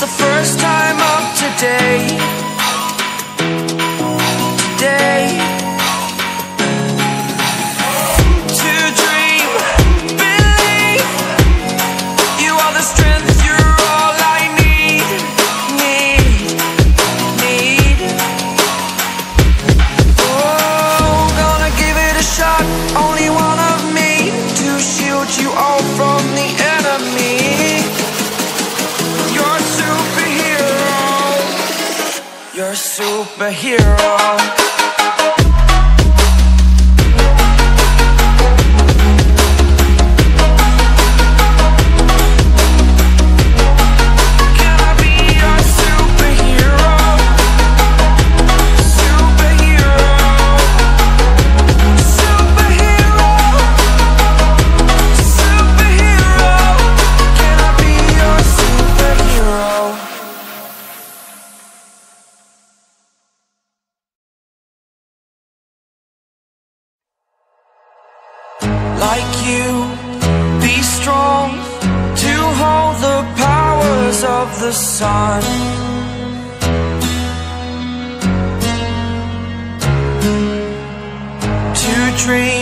the first time. superhero. sun. To dream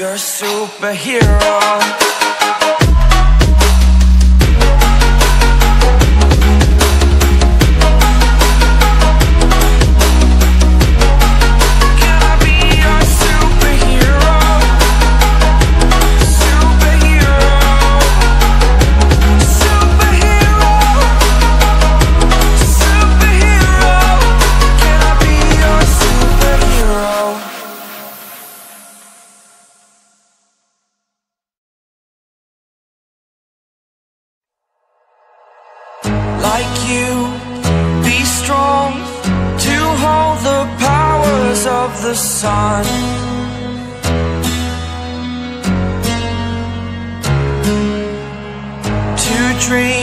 You're a superhero. Of the sun. To dream